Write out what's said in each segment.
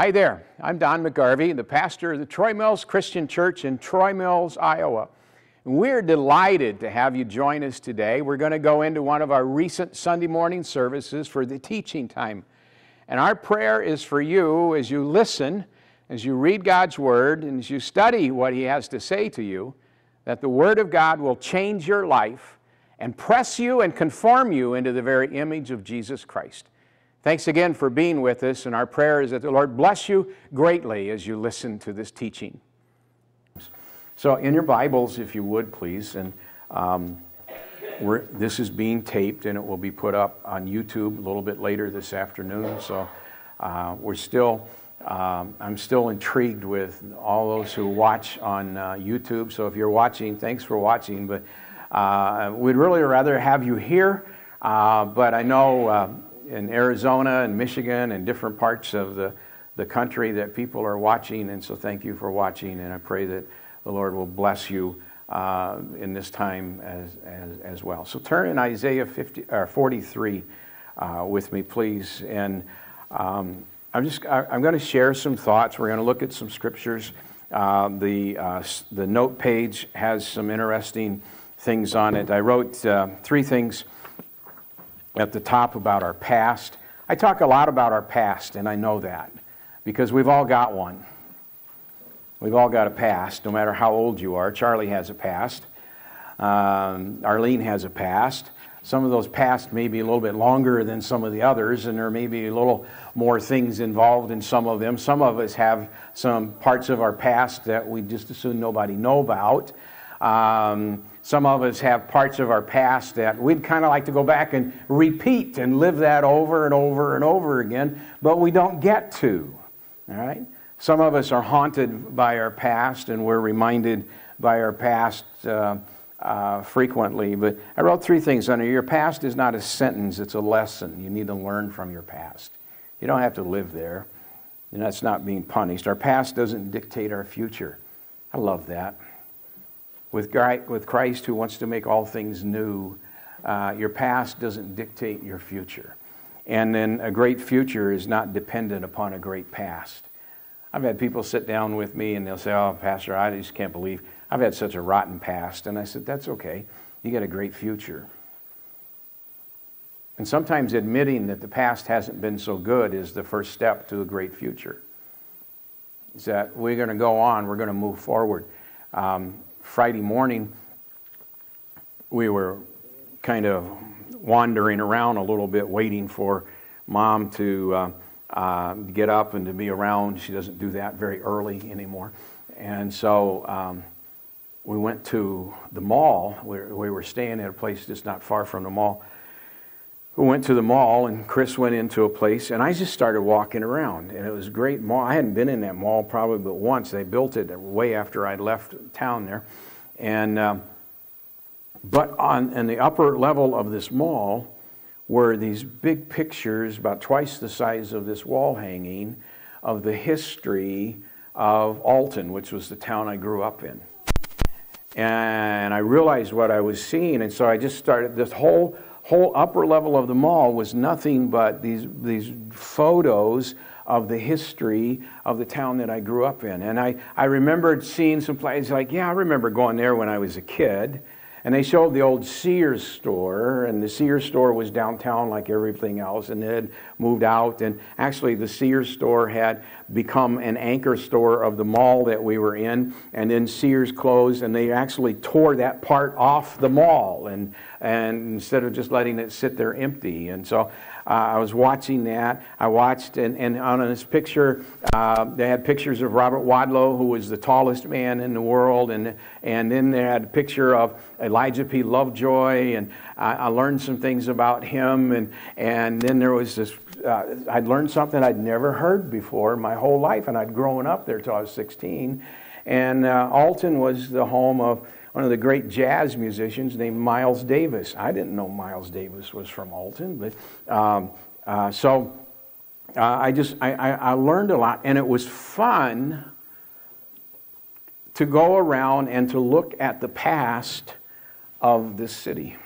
Hi there, I'm Don McGarvey, the pastor of the Troy Mills Christian Church in Troy Mills, Iowa. We're delighted to have you join us today. We're going to go into one of our recent Sunday morning services for the teaching time. And our prayer is for you as you listen, as you read God's Word, and as you study what He has to say to you, that the Word of God will change your life and press you and conform you into the very image of Jesus Christ. Thanks again for being with us, and our prayer is that the Lord bless you greatly as you listen to this teaching. So, in your Bibles, if you would, please, and um, this is being taped and it will be put up on YouTube a little bit later this afternoon. So, uh, we're still, um, I'm still intrigued with all those who watch on uh, YouTube. So, if you're watching, thanks for watching. But uh, we'd really rather have you here. Uh, but I know uh, in Arizona and Michigan and different parts of the, the country that people are watching. And so thank you for watching. And I pray that the Lord will bless you uh, in this time as, as, as, well. So turn in Isaiah 50, or 43 uh, with me, please. And um, I'm just I, am going to share some thoughts. We're going to look at some scriptures. Uh, the, uh, the note page has some interesting things on it. I wrote uh, three things at the top about our past. I talk a lot about our past, and I know that because we've all got one. We've all got a past, no matter how old you are. Charlie has a past. Um, Arlene has a past. Some of those past may be a little bit longer than some of the others, and there may be a little more things involved in some of them. Some of us have some parts of our past that we just assume nobody know about. Um, some of us have parts of our past that we'd kind of like to go back and repeat and live that over and over and over again, but we don't get to. All right? Some of us are haunted by our past and we're reminded by our past uh, uh, frequently. But I wrote three things under your past is not a sentence, it's a lesson. You need to learn from your past. You don't have to live there. And that's not being punished. Our past doesn't dictate our future. I love that with, with Christ who wants to make all things new, uh, your past doesn't dictate your future. And then a great future is not dependent upon a great past. I've had people sit down with me and they'll say, Oh, Pastor, I just can't believe I've had such a rotten past. And I said, That's okay. You got a great future. And sometimes admitting that the past hasn't been so good is the first step to a great future. Is that we're going to go on, we're going to move forward. Um, Friday morning, we were kind of wandering around a little bit, waiting for mom to uh, uh, get up and to be around. She doesn't do that very early anymore. And so um, we went to the mall. We, we were staying at a place just not far from the mall. We went to the mall, and Chris went into a place, and I just started walking around. And it was a great mall. I hadn't been in that mall probably but once. They built it way after I'd left town there. And, um, but on in the upper level of this mall were these big pictures, about twice the size of this wall hanging, of the history of Alton, which was the town I grew up in. And I realized what I was seeing, and so I just started this whole whole upper level of the mall was nothing but these, these photos of the history of the town that I grew up in. And I, I remembered seeing some places like, yeah, I remember going there when I was a kid. And they showed the old Sears store, and the Sears store was downtown like everything else, and it had moved out. And actually, the Sears store had become an anchor store of the mall that we were in, and then Sears closed, and they actually tore that part off the mall, and, and instead of just letting it sit there empty. And so uh, I was watching that. I watched, and, and on this picture, uh, they had pictures of Robert Wadlow, who was the tallest man in the world, and, and then they had a picture of Elijah P. Lovejoy, and I, I learned some things about him, and, and then there was this uh, I'd learned something I'd never heard before my whole life, and I'd grown up there till I was 16. And uh, Alton was the home of one of the great jazz musicians named Miles Davis. I didn't know Miles Davis was from Alton, but um, uh, so uh, I just I, I, learned a lot, and it was fun to go around and to look at the past of this city.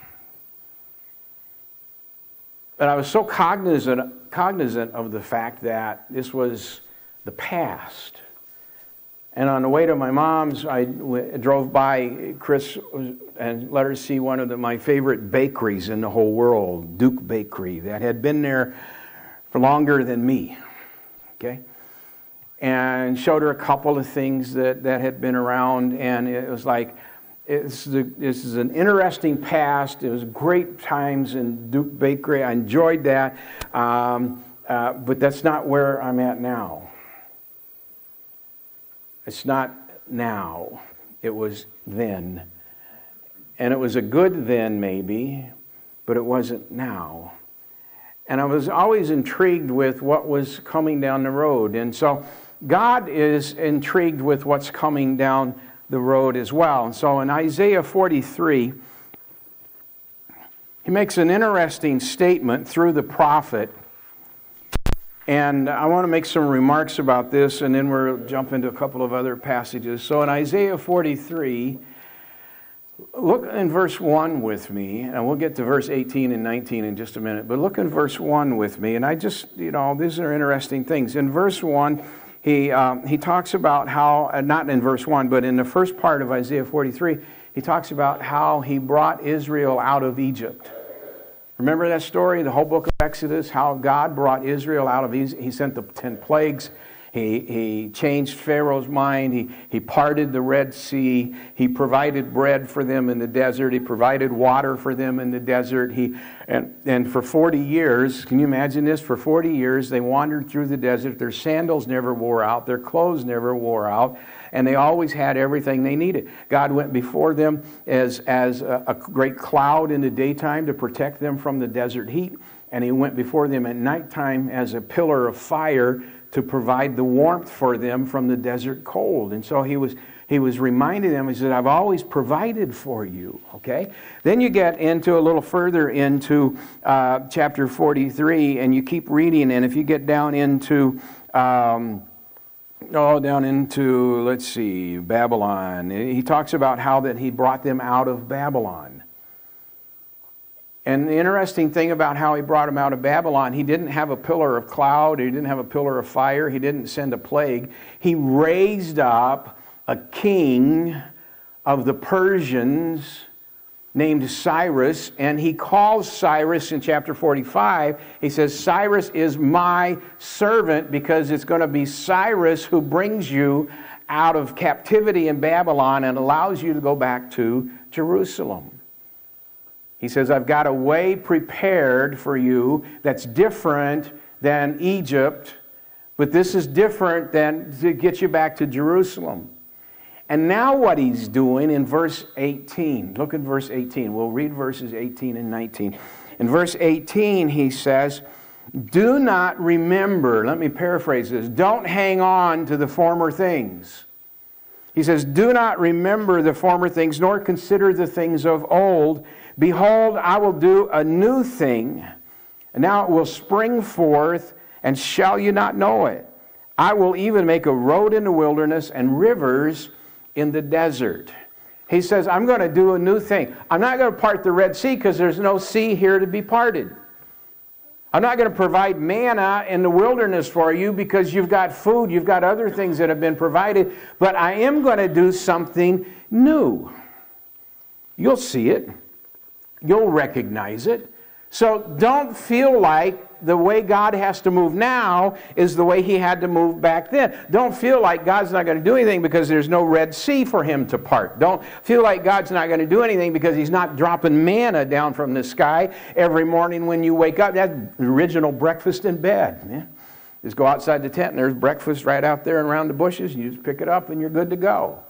But I was so cognizant cognizant of the fact that this was the past. And on the way to my mom's, I drove by Chris and let her see one of the, my favorite bakeries in the whole world, Duke Bakery, that had been there for longer than me. Okay? And showed her a couple of things that, that had been around, and it was like, it's the, this is an interesting past. It was great times in Duke Bakery. I enjoyed that. Um, uh, but that's not where I'm at now. It's not now, it was then. And it was a good then, maybe, but it wasn't now. And I was always intrigued with what was coming down the road. And so God is intrigued with what's coming down the road as well. And so in Isaiah 43, he makes an interesting statement through the prophet and I want to make some remarks about this, and then we'll jump into a couple of other passages. So in Isaiah 43, look in verse 1 with me, and we'll get to verse 18 and 19 in just a minute. But look in verse 1 with me, and I just, you know, these are interesting things. In verse 1, he, um, he talks about how, uh, not in verse 1, but in the first part of Isaiah 43, he talks about how he brought Israel out of Egypt. Remember that story, the whole book of Exodus, how God brought Israel out of Egypt? He sent the 10 plagues. He, he changed Pharaoh's mind. He, he parted the Red Sea. He provided bread for them in the desert. He provided water for them in the desert. He, and, and for 40 years, can you imagine this? For 40 years, they wandered through the desert. Their sandals never wore out. Their clothes never wore out and they always had everything they needed. God went before them as, as a, a great cloud in the daytime to protect them from the desert heat, and He went before them at nighttime as a pillar of fire to provide the warmth for them from the desert cold. And so He was he was reminding them, he said, I've always provided for you. Okay? Then you get into a little further into uh, chapter 43, and you keep reading, and if you get down into um, oh, down into, let's see, Babylon. He talks about how that he brought them out of Babylon. And the interesting thing about how he brought them out of Babylon, he didn't have a pillar of cloud, he didn't have a pillar of fire, he didn't send a plague. He raised up a king of the Persians named Cyrus, and he calls Cyrus in chapter 45. He says, Cyrus is my servant because it's going to be Cyrus who brings you out of captivity in Babylon and allows you to go back to Jerusalem. He says, I've got a way prepared for you that's different than Egypt, but this is different than to get you back to Jerusalem. And now, what he's doing in verse 18, look at verse 18. We'll read verses 18 and 19. In verse 18, he says, Do not remember, let me paraphrase this, don't hang on to the former things. He says, Do not remember the former things, nor consider the things of old. Behold, I will do a new thing, and now it will spring forth, and shall you not know it? I will even make a road in the wilderness and rivers in the desert. He says, I'm going to do a new thing. I'm not going to part the Red Sea because there's no sea here to be parted. I'm not going to provide manna in the wilderness for you because you've got food, you've got other things that have been provided, but I am going to do something new. You'll see it, you'll recognize it. So don't feel like the way God has to move now is the way he had to move back then. Don't feel like God's not going to do anything because there's no Red Sea for him to part. Don't feel like God's not going to do anything because he's not dropping manna down from the sky every morning when you wake up. That's original breakfast in bed. Yeah? Just go outside the tent and there's breakfast right out there and around the bushes. You just pick it up and you're good to go.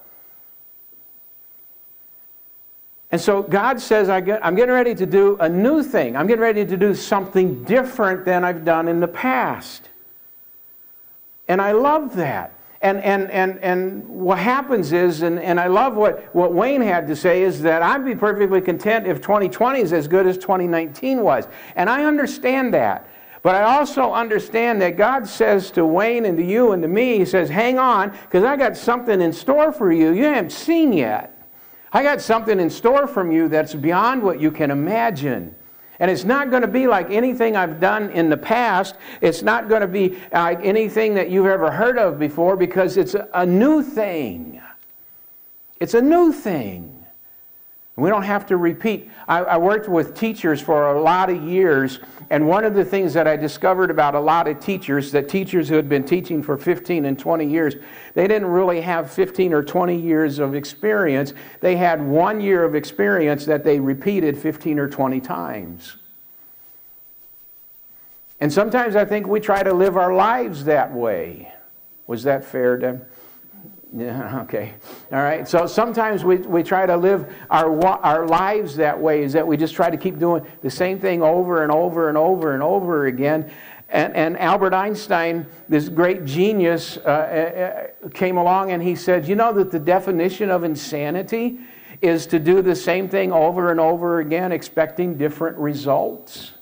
And so God says, I'm getting ready to do a new thing. I'm getting ready to do something different than I've done in the past. And I love that. And, and, and, and what happens is, and, and I love what, what Wayne had to say, is that I'd be perfectly content if 2020 is as good as 2019 was. And I understand that. But I also understand that God says to Wayne and to you and to me, He says, hang on, because I got something in store for you you haven't seen yet. I got something in store from you that's beyond what you can imagine. And it's not going to be like anything I've done in the past. It's not going to be like anything that you've ever heard of before because it's a, a new thing. It's a new thing. We don't have to repeat. I, I, worked with teachers for a lot of years, and one of the things that I discovered about a lot of teachers, that teachers who had been teaching for 15 and 20 years, they didn't really have 15 or 20 years of experience. They had one year of experience that they repeated 15 or 20 times. And sometimes I think we try to live our lives that way. Was that fair, Deb? Yeah, okay. All right. So sometimes we, we try to live our, our lives that way, is that we just try to keep doing the same thing over and over and over and over again. And, and Albert Einstein, this great genius, uh, uh, came along and he said, You know that the definition of insanity is to do the same thing over and over again, expecting different results.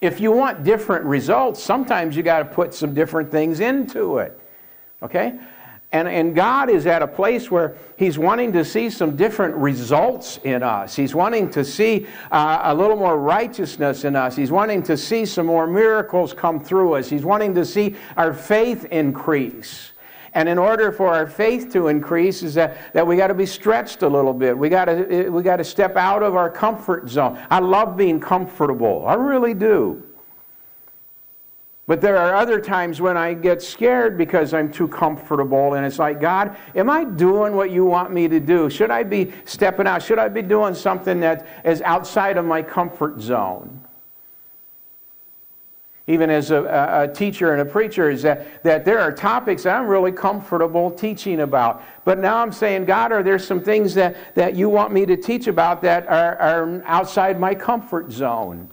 If you want different results, sometimes you got to put some different things into it. Okay? And, and God is at a place where He's wanting to see some different results in us. He's wanting to see uh, a little more righteousness in us. He's wanting to see some more miracles come through us. He's wanting to see our faith increase. And in order for our faith to increase, is that, that we got to be stretched a little bit. We got to we got to step out of our comfort zone. I love being comfortable. I really do. But there are other times when I get scared because I'm too comfortable, and it's like, God, am I doing what you want me to do? Should I be stepping out? Should I be doing something that is outside of my comfort zone? Even as a, a teacher and a preacher, is that, that there are topics I'm really comfortable teaching about. But now I'm saying, God, are there some things that, that you want me to teach about that are, are outside my comfort zone?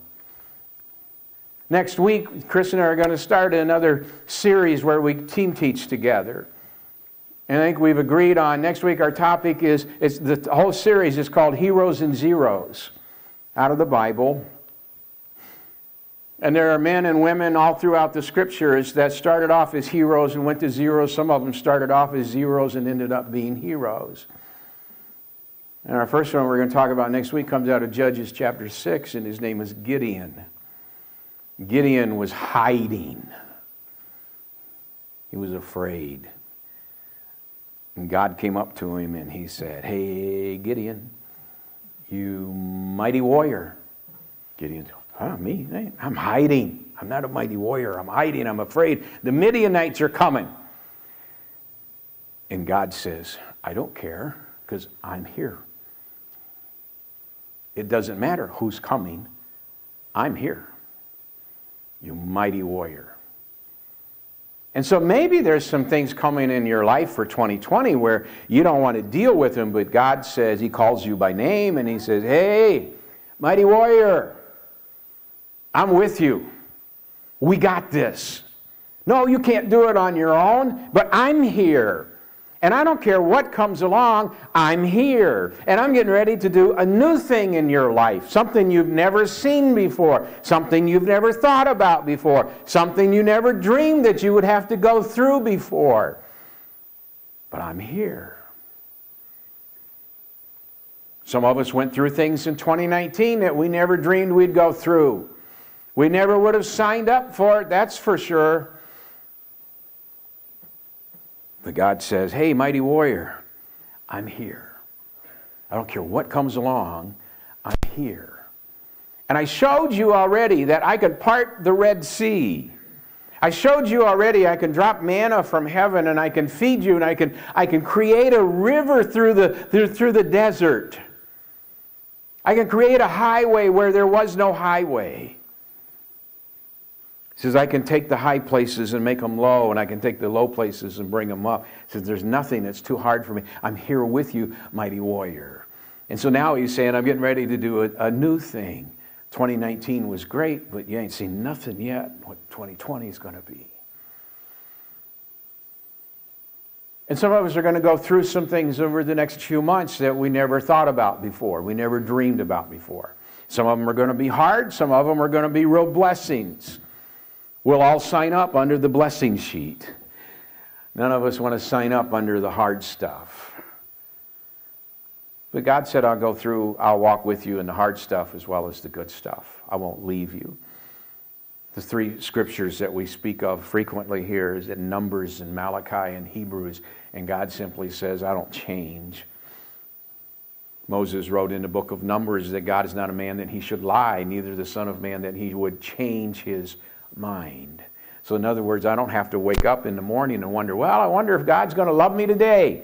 Next week, Chris and I are going to start another series where we team teach together. And I think we've agreed on next week our topic is it's the whole series is called Heroes and Zeros out of the Bible. And there are men and women all throughout the scriptures that started off as heroes and went to zeros. Some of them started off as zeros and ended up being heroes. And our first one we're going to talk about next week comes out of Judges chapter 6, and his name is Gideon. Gideon was hiding. He was afraid. And God came up to him and he said, Hey, Gideon, you mighty warrior. Gideon, huh, me? I'm hiding. I'm not a mighty warrior. I'm hiding. I'm afraid. The Midianites are coming. And God says, I don't care because I'm here. It doesn't matter who's coming, I'm here you mighty warrior. And so maybe there's some things coming in your life for 2020 where you don't want to deal with them, but God says, He calls you by name and He says, Hey, mighty warrior, I'm with you. We got this. No, you can't do it on your own, but I'm here. And I don't care what comes along, I'm here. And I'm getting ready to do a new thing in your life, something you've never seen before, something you've never thought about before, something you never dreamed that you would have to go through before. But I'm here. Some of us went through things in 2019 that we never dreamed we'd go through. We never would have signed up for it, that's for sure. But God says, Hey, mighty warrior, I'm here. I don't care what comes along, I'm here. And I showed you already that I could part the Red Sea. I showed you already I can drop manna from heaven and I can feed you and I can, I can create a river through the, through, through the desert. I can create a highway where there was no highway. Says, I can take the high places and make them low, and I can take the low places and bring them up. He says, There's nothing that's too hard for me. I'm here with you, mighty warrior. And so now he's saying, I'm getting ready to do a, a new thing. 2019 was great, but you ain't seen nothing yet what 2020 is going to be. And some of us are going to go through some things over the next few months that we never thought about before, we never dreamed about before. Some of them are going to be hard, some of them are going to be real blessings. We'll all sign up under the blessing sheet. None of us want to sign up under the hard stuff. But God said, I'll go through, I'll walk with you in the hard stuff as well as the good stuff. I won't leave you. The three scriptures that we speak of frequently here is in Numbers and Malachi and Hebrews, and God simply says, I don't change. Moses wrote in the book of Numbers that God is not a man that he should lie, neither the Son of Man that he would change his mind. So, in other words, I don't have to wake up in the morning and wonder, well, I wonder if God's going to love me today.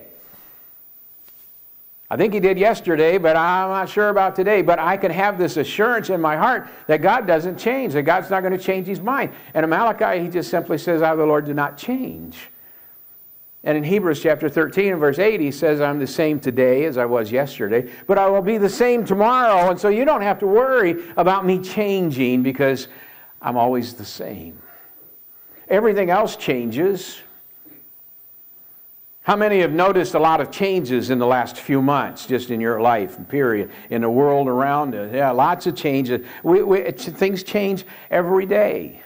I think he did yesterday, but I'm not sure about today. But I can have this assurance in my heart that God doesn't change, that God's not going to change his mind. And in Malachi, he just simply says, I, the Lord, do not change. And in Hebrews chapter 13 and verse 8, he says, I'm the same today as I was yesterday, but I will be the same tomorrow. And so you don't have to worry about me changing because I'm always the same. Everything else changes. How many have noticed a lot of changes in the last few months, just in your life, period, in the world around us? Yeah, lots of changes. We, we, things change every day,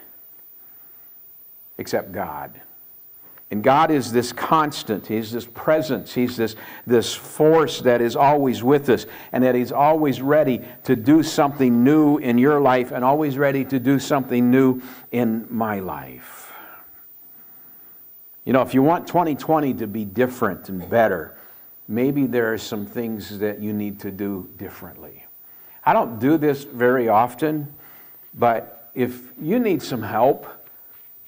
except God. And God is this constant. He's this presence. He's this, this force that is always with us and that He's always ready to do something new in your life and always ready to do something new in my life. You know, if you want 2020 to be different and better, maybe there are some things that you need to do differently. I don't do this very often, but if you need some help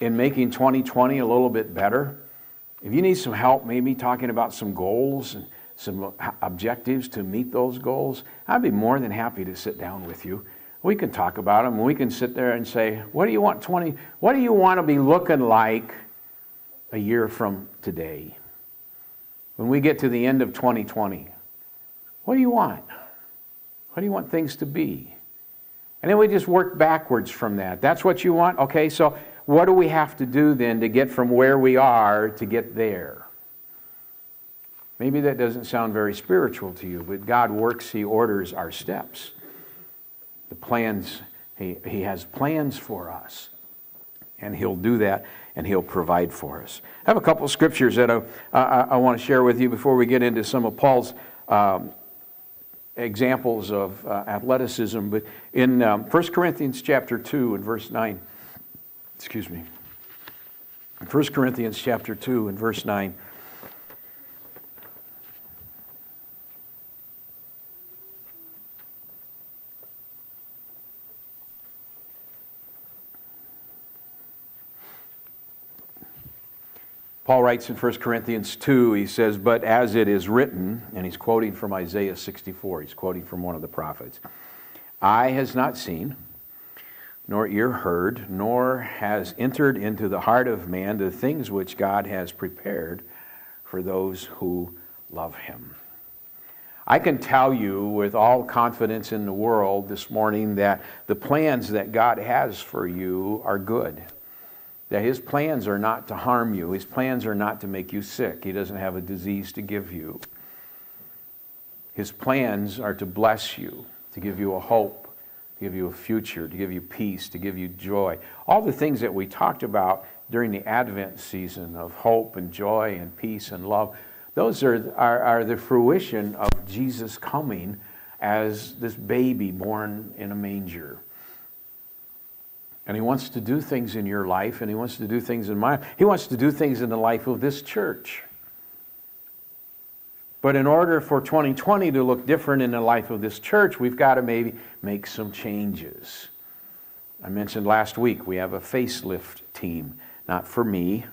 in making 2020 a little bit better, if you need some help maybe talking about some goals and some objectives to meet those goals, I'd be more than happy to sit down with you. We can talk about them. We can sit there and say, what do you want 20 what do you want to be looking like a year from today, when we get to the end of 2020, what do you want? What do you want things to be? And then we just work backwards from that. That's what you want? Okay, so what do we have to do then to get from where we are to get there? Maybe that doesn't sound very spiritual to you, but God works, He orders our steps. The plans, He, he has plans for us, and He'll do that and He'll provide for us. I have a couple of scriptures that I, I, I want to share with you before we get into some of Paul's um, examples of uh, athleticism. But in um, 1 Corinthians chapter 2 and verse 9, excuse me, 1 Corinthians chapter 2 and verse 9, Paul writes in 1 Corinthians 2, he says, But as it is written, and he's quoting from Isaiah 64, he's quoting from one of the prophets, Eye has not seen, nor ear heard, nor has entered into the heart of man the things which God has prepared for those who love him. I can tell you with all confidence in the world this morning that the plans that God has for you are good that his plans are not to harm you, his plans are not to make you sick. He doesn't have a disease to give you. His plans are to bless you, to give you a hope, to give you a future, to give you peace, to give you joy. All the things that we talked about during the Advent season of hope and joy and peace and love, those are, are, are the fruition of Jesus coming as this baby born in a manger. And He wants to do things in your life, and He wants to do things in mine. He wants to do things in the life of this church. But in order for 2020 to look different in the life of this church, we've got to maybe make some changes. I mentioned last week we have a facelift team, not for me.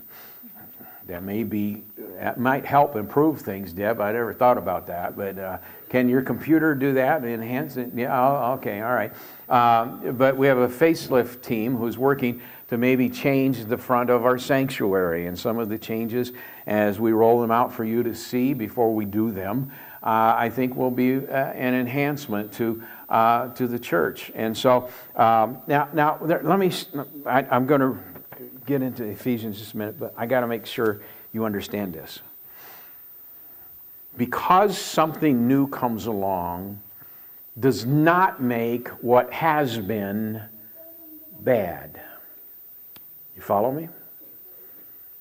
That may be, that might help improve things, Deb. I never thought about that, but uh, can your computer do that? Enhance it? Yeah, oh, okay, all right. Um, but we have a facelift team who's working to maybe change the front of our sanctuary and some of the changes as we roll them out for you to see before we do them. Uh, I think will be uh, an enhancement to uh, to the church. And so um, now, now there, let me. I, I'm going to get into Ephesians just a minute, but I got to make sure you understand this because something new comes along does not make what has been bad. You follow me?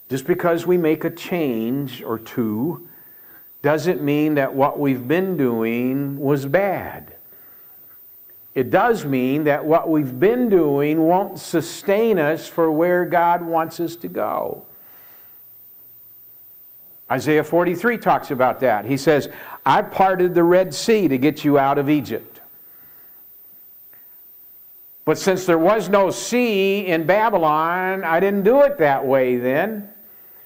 Just because we make a change or two doesn't mean that what we've been doing was bad. It does mean that what we've been doing won't sustain us for where God wants us to go. Isaiah 43 talks about that. He says, I parted the Red Sea to get you out of Egypt. But since there was no sea in Babylon, I didn't do it that way then.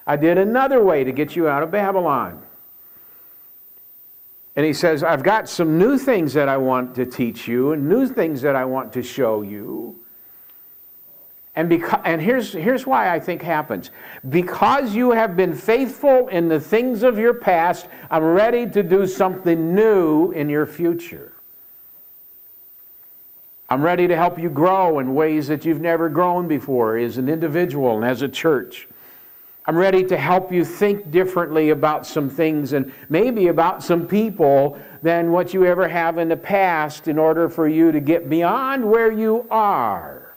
I did another way to get you out of Babylon. And he says, I've got some new things that I want to teach you and new things that I want to show you. And, because, and here's, here's why I think happens. Because you have been faithful in the things of your past, I'm ready to do something new in your future. I'm ready to help you grow in ways that you've never grown before as an individual and as a church. I'm ready to help you think differently about some things and maybe about some people than what you ever have in the past in order for you to get beyond where you are.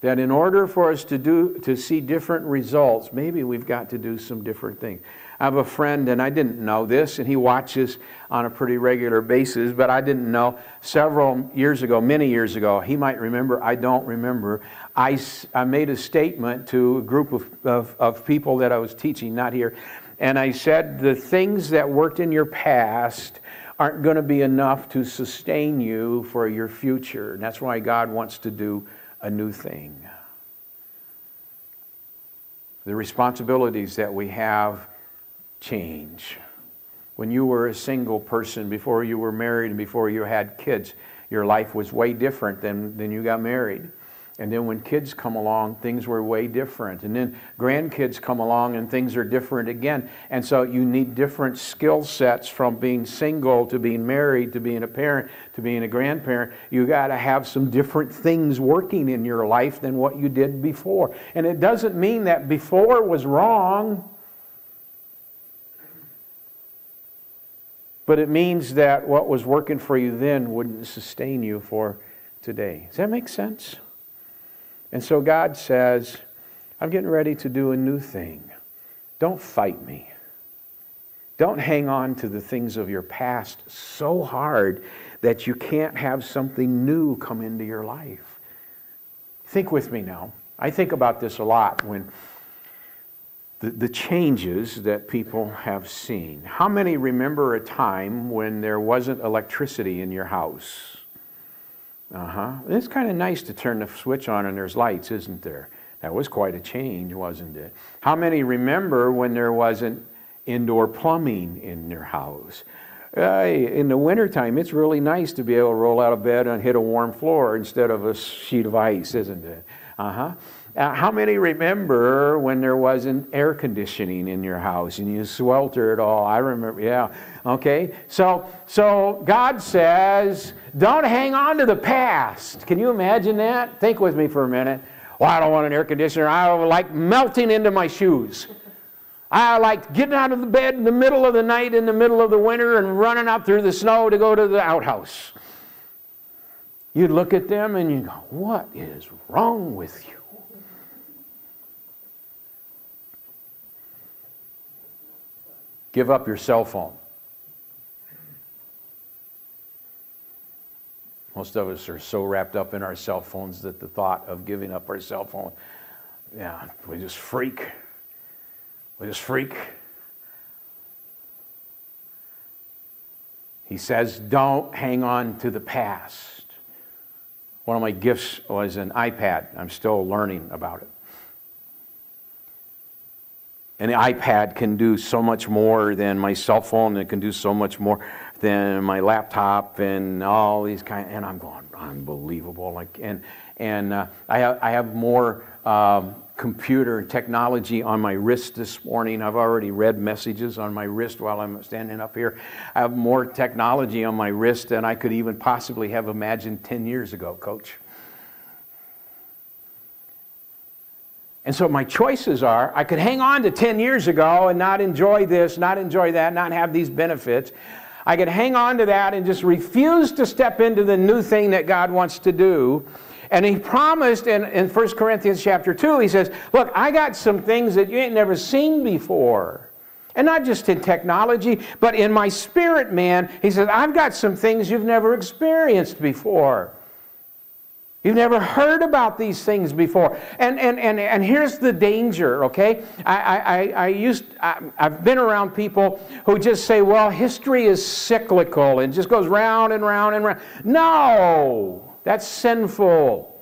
That in order for us to do to see different results, maybe we've got to do some different things. I have a friend, and I didn't know this, and he watches on a pretty regular basis, but I didn't know several years ago, many years ago, he might remember, I don't remember. I, I made a statement to a group of, of, of people that I was teaching, not here, and I said, The things that worked in your past aren't going to be enough to sustain you for your future. And that's why God wants to do a new thing. The responsibilities that we have change. When you were a single person, before you were married and before you had kids, your life was way different than, than you got married. And then when kids come along, things were way different. And then grandkids come along and things are different again. And so you need different skill sets from being single to being married to being a parent to being a grandparent. You got to have some different things working in your life than what you did before. And it doesn't mean that before was wrong. But it means that what was working for you then wouldn't sustain you for today. Does that make sense? And so God says, I'm getting ready to do a new thing. Don't fight me. Don't hang on to the things of your past so hard that you can't have something new come into your life. Think with me now. I think about this a lot when the, the changes that people have seen. How many remember a time when there wasn't electricity in your house? Uh huh. It's kind of nice to turn the switch on and there's lights, isn't there? That was quite a change, wasn't it? How many remember when there wasn't indoor plumbing in their house? Uh, in the wintertime, it's really nice to be able to roll out of bed and hit a warm floor instead of a sheet of ice, isn't it? Uh huh. Uh, how many remember when there wasn't air conditioning in your house and you sweltered all? I remember, yeah. Okay, so so God says, don't hang on to the past. Can you imagine that? Think with me for a minute. Well, I don't want an air conditioner. I like melting into my shoes. I like getting out of the bed in the middle of the night, in the middle of the winter, and running out through the snow to go to the outhouse. You'd look at them and you go, What is wrong with you? Give up your cell phone. Most of us are so wrapped up in our cell phones that the thought of giving up our cell phone, yeah, we just freak. We just freak. He says, don't hang on to the past. One of my gifts was an iPad. I'm still learning about it. And the iPad can do so much more than my cell phone. It can do so much more than my laptop and all these kind. And I'm going unbelievable. Like and and uh, I have I have more um, computer technology on my wrist this morning. I've already read messages on my wrist while I'm standing up here. I have more technology on my wrist than I could even possibly have imagined 10 years ago, Coach. And so my choices are I could hang on to 10 years ago and not enjoy this, not enjoy that, not have these benefits. I could hang on to that and just refuse to step into the new thing that God wants to do. And he promised in, in 1 Corinthians chapter 2, he says, Look, I got some things that you ain't never seen before. And not just in technology, but in my spirit, man. He says, I've got some things you've never experienced before. You've never heard about these things before. And, and, and, and here's the danger, okay? I, I, I used, I, I've been around people who just say, well, history is cyclical and just goes round and round and round. No, that's sinful.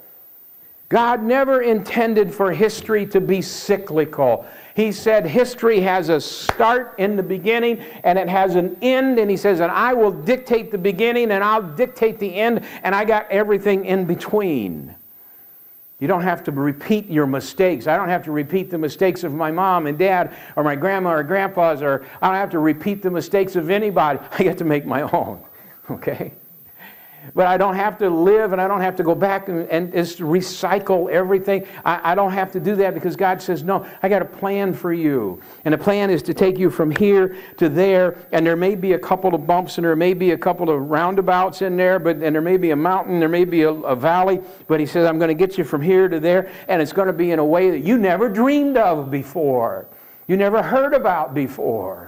God never intended for history to be cyclical. He said history has a start in the beginning and it has an end. And he says, and I will dictate the beginning and I'll dictate the end, and I got everything in between. You don't have to repeat your mistakes. I don't have to repeat the mistakes of my mom and dad or my grandma or grandpa's, or I don't have to repeat the mistakes of anybody. I get to make my own. Okay? But I don't have to live and I don't have to go back and, and just recycle everything. I, I don't have to do that because God says, No, I got a plan for you. And the plan is to take you from here to there. And there may be a couple of bumps and there may be a couple of roundabouts in there, but and there may be a mountain, there may be a, a valley. But He says, I'm going to get you from here to there. And it's going to be in a way that you never dreamed of before, you never heard about before.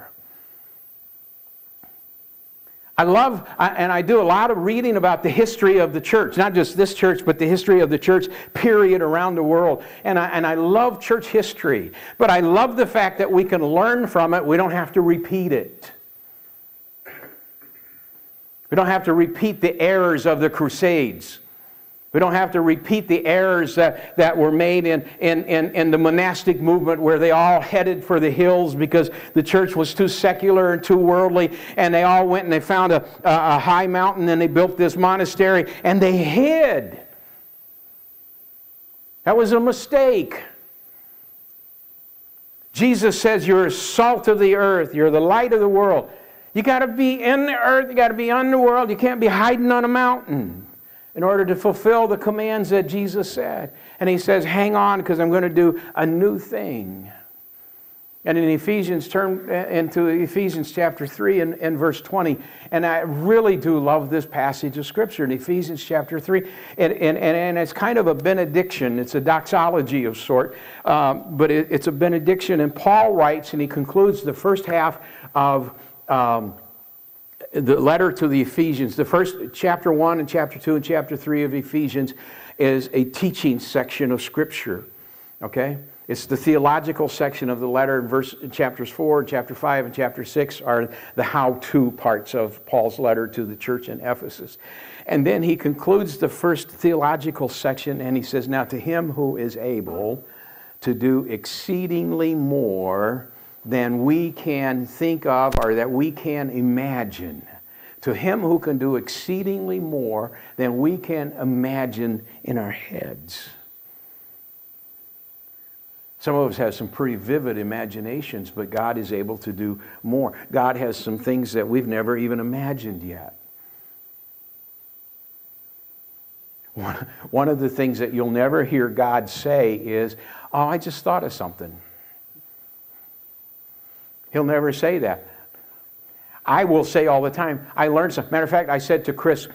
I love, and I do a lot of reading about the history of the church, not just this church, but the history of the church, period, around the world. And I, and I love church history, but I love the fact that we can learn from it. We don't have to repeat it. We don't have to repeat the errors of the Crusades. We don't have to repeat the errors that, that were made in, in, in, in, the monastic movement where they all headed for the hills because the church was too secular and too worldly. And they all went and they found a, a, high mountain and they built this monastery and they hid. That was a mistake. Jesus says, You're salt of the earth, you're the light of the world. You got to be in the earth, you got to be on the world, you can't be hiding on a mountain in order to fulfill the commands that Jesus said. And he says, Hang on, because I'm going to do a new thing. And in Ephesians, turn uh, into Ephesians chapter 3 and, and, verse 20. And I really do love this passage of Scripture in Ephesians chapter 3. And, and, and it's kind of a benediction, it's a doxology of sort, um, but it, it's a benediction. And Paul writes, and he concludes the first half of. Um, the letter to the Ephesians, the first chapter 1 and chapter 2 and chapter 3 of Ephesians is a teaching section of Scripture. Okay? It's the theological section of the letter. Verse, chapters 4, chapter 5, and chapter 6 are the how to parts of Paul's letter to the church in Ephesus. And then he concludes the first theological section and he says, Now to him who is able to do exceedingly more than we can think of or that we can imagine. To him who can do exceedingly more than we can imagine in our heads. Some of us have some pretty vivid imaginations, but God is able to do more. God has some things that we've never even imagined yet. One, one of the things that you'll never hear God say is, Oh, I just thought of something. He'll never say that. I will say all the time, I learned something. Matter of fact, I said to Chris,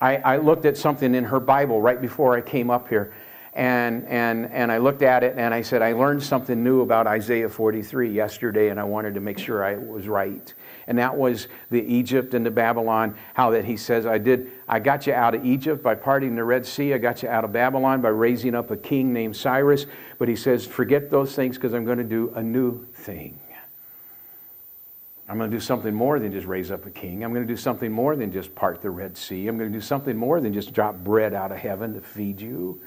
I, I looked at something in her Bible right before I came up here. And, and, and I looked at it and I said, I learned something new about Isaiah 43 yesterday, and I wanted to make sure I was right. And that was the Egypt and the Babylon, how that he says, I did, I got you out of Egypt by parting the Red Sea. I got you out of Babylon by raising up a king named Cyrus. But he says, forget those things because I'm going to do a new thing. I'm going to do something more than just raise up a king. I'm going to do something more than just part the Red Sea. I'm going to do something more than just drop bread out of heaven to feed you.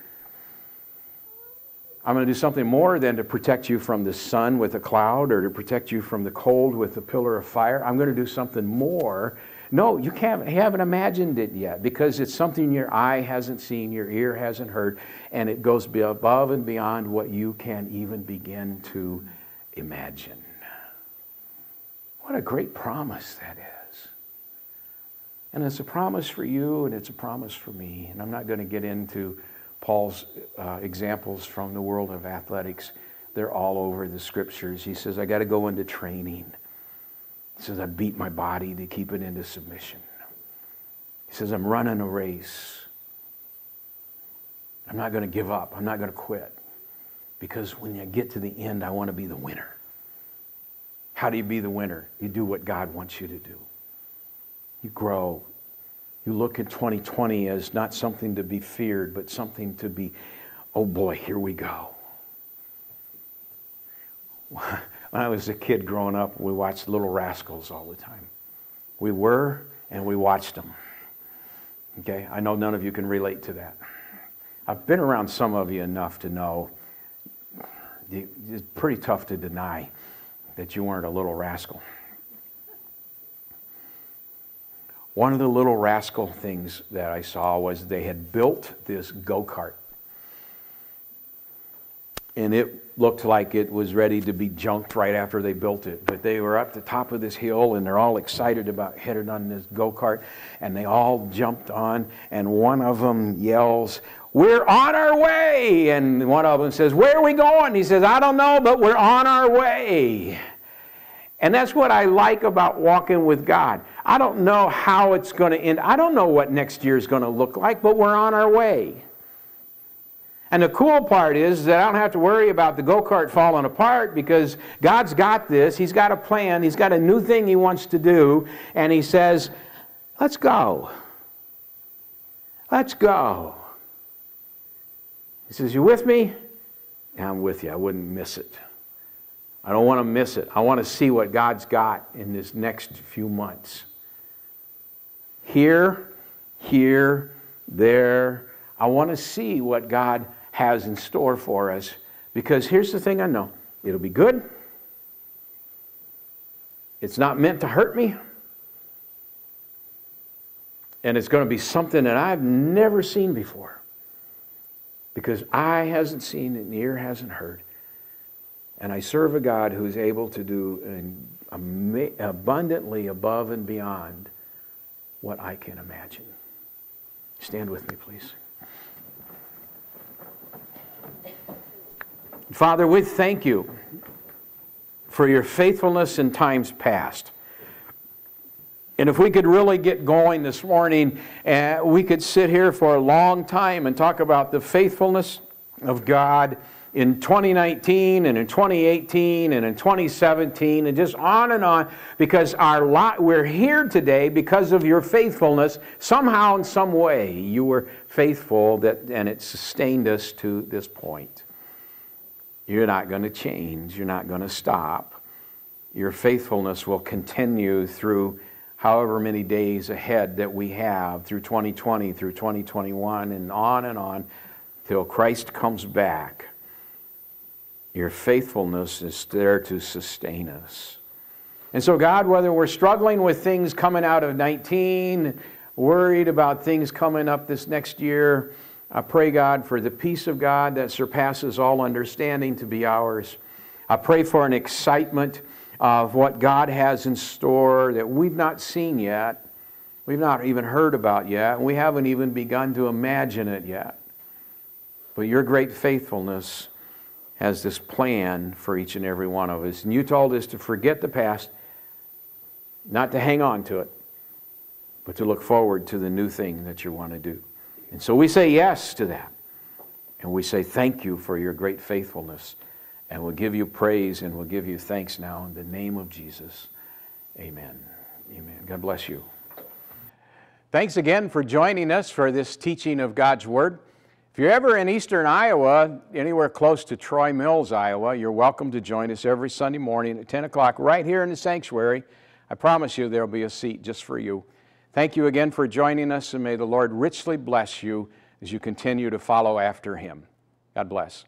I'm going to do something more than to protect you from the sun with a cloud or to protect you from the cold with a pillar of fire. I'm going to do something more. No, you can't, haven't imagined it yet because it's something your eye hasn't seen, your ear hasn't heard, and it goes above and beyond what you can even begin to imagine. What a great promise that is. And it's a promise for you and it's a promise for me. And I'm not going to get into Paul's uh, examples from the world of athletics. They're all over the scriptures. He says, I got to go into training. He says, I beat my body to keep it into submission. He says, I'm running a race. I'm not going to give up. I'm not going to quit. Because when I get to the end, I want to be the winner. How do you be the winner? You do what God wants you to do. You grow. You look at 2020 as not something to be feared, but something to be, oh boy, here we go. When I was a kid growing up, we watched Little Rascals all the time. We were, and we watched them. Okay? I know none of you can relate to that. I've been around some of you enough to know it's pretty tough to deny that you weren't a little rascal. One of the little rascal things that I saw was they had built this go kart. And it looked like it was ready to be junked right after they built it. But they were up the top of this hill and they're all excited about headed on this go kart. And they all jumped on, and one of them yells, We're on our way. And one of them says, Where are we going? He says, I don't know, but we're on our way. And that's what I like about walking with God. I don't know how it's going to end. I don't know what next year is going to look like, but we're on our way. And the cool part is that I don't have to worry about the go kart falling apart because God's got this. He's got a plan. He's got a new thing He wants to do. And He says, Let's go. Let's go. He says, You with me? Yeah, I'm with you. I wouldn't miss it. I don't want to miss it. I want to see what God's got in this next few months. Here, here, there. I want to see what God has in store for us because here's the thing I know it'll be good. It's not meant to hurt me. And it's going to be something that I've never seen before because eye hasn't seen and ear hasn't heard. And I serve a God who's able to do abundantly above and beyond what I can imagine. Stand with me, please. Father, we thank you for your faithfulness in times past. And if we could really get going this morning, uh, we could sit here for a long time and talk about the faithfulness of God in 2019 and in 2018 and in 2017 and just on and on because our lot, we're here today because of your faithfulness. Somehow, in some way, you were faithful that, and it sustained us to this point. You're not going to change, you're not going to stop. Your faithfulness will continue through however many days ahead that we have through 2020, through 2021, and on and on till Christ comes back. Your faithfulness is there to sustain us. And so, God, whether we're struggling with things coming out of 19, worried about things coming up this next year, I pray, God, for the peace of God that surpasses all understanding to be ours. I pray for an excitement of what God has in store that we've not seen yet, we've not even heard about yet, and we haven't even begun to imagine it yet. But your great faithfulness has this plan for each and every one of us. And you told us to forget the past, not to hang on to it, but to look forward to the new thing that you want to do. And so we say yes to that. And we say thank you for your great faithfulness. And we'll give you praise and we'll give you thanks now in the name of Jesus. Amen. Amen. God bless you. Thanks again for joining us for this teaching of God's Word. If you're ever in eastern Iowa, anywhere close to Troy Mills, Iowa, you're welcome to join us every Sunday morning at 10 o'clock right here in the sanctuary. I promise you there'll be a seat just for you. Thank you again for joining us, and may the Lord richly bless you as you continue to follow after Him. God bless.